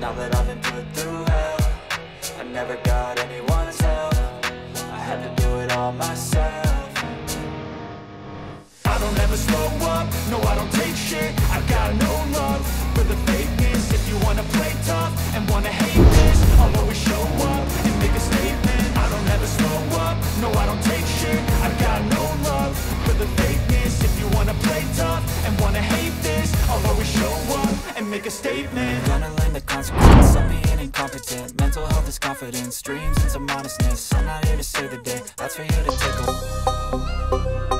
Now that I've been put through hell I never got anyone's help. I had to do it all myself. I don't ever slow up, no I don't take shit. I got no make a statement. Gonna learn the consequence of being incompetent. Mental health is confidence, dreams into modestness. I'm not here to save the day, that's for you to take away